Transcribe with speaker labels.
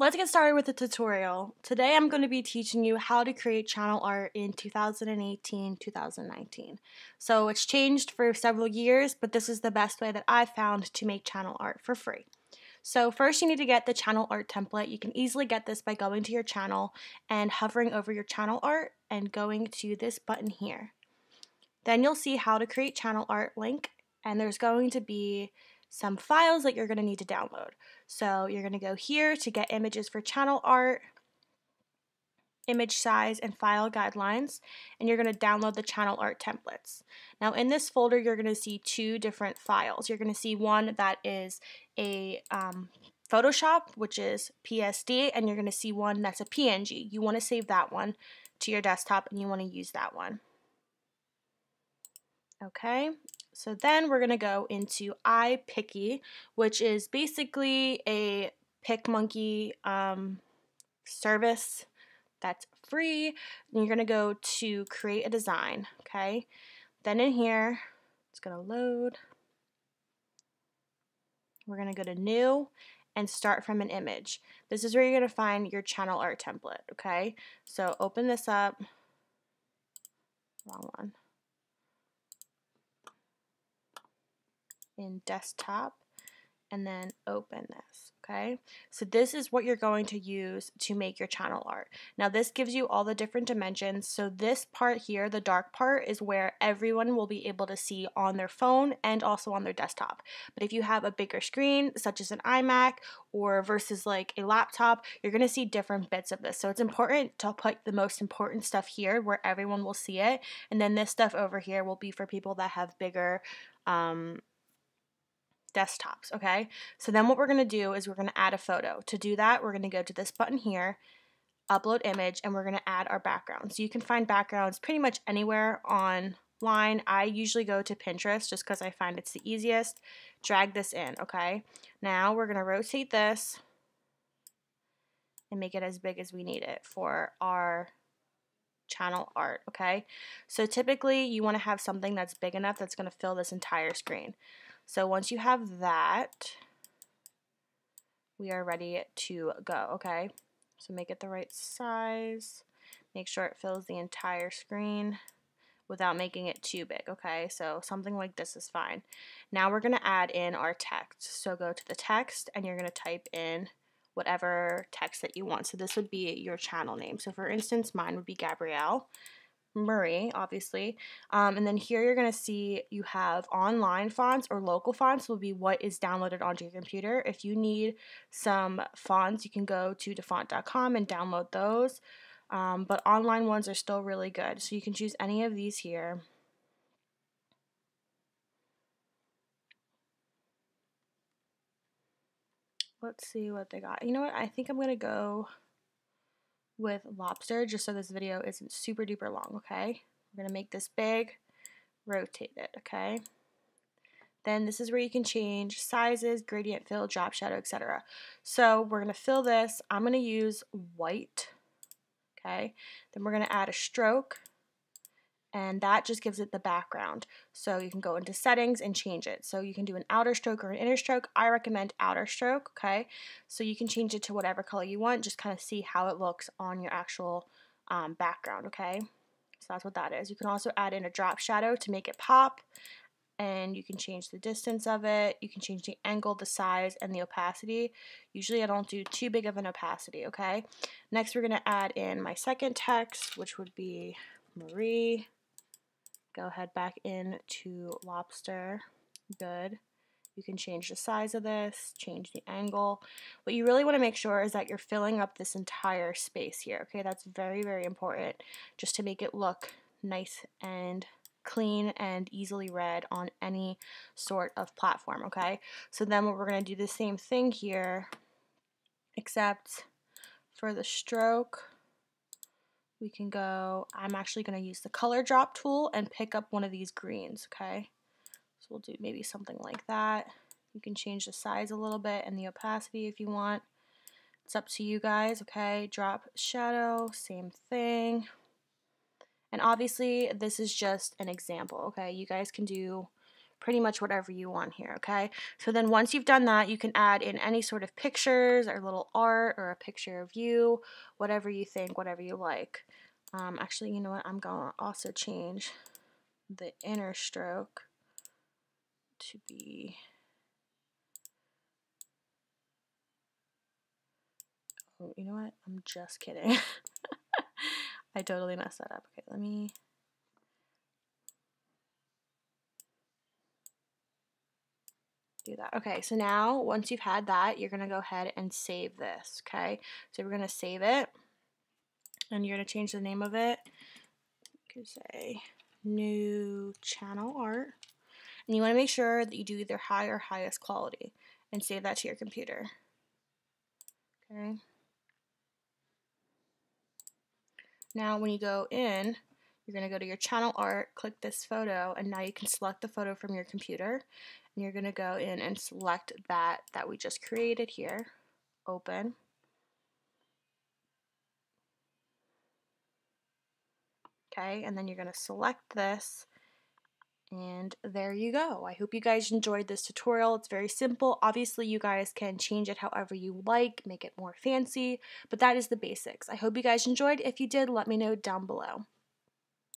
Speaker 1: Let's get started with the tutorial. Today I'm going to be teaching you how to create channel art in 2018-2019. So it's changed for several years, but this is the best way that I've found to make channel art for free. So first you need to get the channel art template. You can easily get this by going to your channel and hovering over your channel art and going to this button here. Then you'll see how to create channel art link and there's going to be some files that you're going to need to download. So you're going to go here to get images for channel art, image size, and file guidelines, and you're going to download the channel art templates. Now in this folder, you're going to see two different files. You're going to see one that is a um, Photoshop, which is PSD, and you're going to see one that's a PNG. You want to save that one to your desktop and you want to use that one. Okay, so then we're going to go into iPiccy, which is basically a PicMonkey um, service that's free. And you're going to go to create a design, okay? Then in here, it's going to load. We're going to go to new and start from an image. This is where you're going to find your channel art template, okay? So open this up. Wrong one. In desktop and then open this, okay? So this is what you're going to use to make your channel art. Now this gives you all the different dimensions. So this part here, the dark part, is where everyone will be able to see on their phone and also on their desktop. But if you have a bigger screen, such as an iMac or versus like a laptop, you're gonna see different bits of this. So it's important to put the most important stuff here where everyone will see it. And then this stuff over here will be for people that have bigger um, desktops, okay? So then what we're gonna do is we're gonna add a photo. To do that, we're gonna go to this button here, upload image, and we're gonna add our background. So you can find backgrounds pretty much anywhere online. I usually go to Pinterest just because I find it's the easiest. Drag this in, okay? Now we're gonna rotate this and make it as big as we need it for our channel art, okay? So typically you wanna have something that's big enough that's gonna fill this entire screen. So once you have that, we are ready to go, okay? So make it the right size. Make sure it fills the entire screen without making it too big, okay? So something like this is fine. Now we're going to add in our text. So go to the text and you're going to type in whatever text that you want. So this would be your channel name. So for instance, mine would be Gabrielle. Marie, obviously. Um, and then here you're going to see you have online fonts or local fonts will be what is downloaded onto your computer. If you need some fonts, you can go to dafont.com and download those. Um, but online ones are still really good. So you can choose any of these here. Let's see what they got. You know what? I think I'm going to go with lobster just so this video isn't super duper long, okay? We're going to make this big, rotate it, okay? Then this is where you can change sizes, gradient fill, drop shadow, etc. So we're going to fill this. I'm going to use white, okay? Then we're going to add a stroke and that just gives it the background. So you can go into settings and change it. So you can do an outer stroke or an inner stroke. I recommend outer stroke, okay? So you can change it to whatever color you want, just kind of see how it looks on your actual um, background, okay? So that's what that is. You can also add in a drop shadow to make it pop, and you can change the distance of it. You can change the angle, the size, and the opacity. Usually I don't do too big of an opacity, okay? Next we're going to add in my second text, which would be Marie go ahead back in to lobster. Good. You can change the size of this, change the angle. What you really want to make sure is that you're filling up this entire space here. Okay, that's very, very important just to make it look nice and clean and easily read on any sort of platform, okay? So then what we're going to do the same thing here, except for the stroke, we can go, I'm actually going to use the color drop tool and pick up one of these greens, okay? So we'll do maybe something like that. You can change the size a little bit and the opacity if you want. It's up to you guys, okay? Drop shadow, same thing. And obviously, this is just an example, okay? You guys can do pretty much whatever you want here, okay? So then once you've done that, you can add in any sort of pictures or little art or a picture of you, whatever you think, whatever you like. Um, actually, you know what? I'm going to also change the inner stroke to be oh, you know what? I'm just kidding. I totally messed that up. Okay, let me do that. Okay, so now once you've had that, you're going to go ahead and save this, okay? So we're going to save it, and you're going to change the name of it. You could say new channel art. And you want to make sure that you do either high or highest quality and save that to your computer. Okay. Now when you go in, you're going to go to your channel art, click this photo, and now you can select the photo from your computer. And you're going to go in and select that that we just created here. Open. Okay, and then you're going to select this and there you go. I hope you guys enjoyed this tutorial. It's very simple. Obviously, you guys can change it however you like, make it more fancy, but that is the basics. I hope you guys enjoyed. If you did, let me know down below.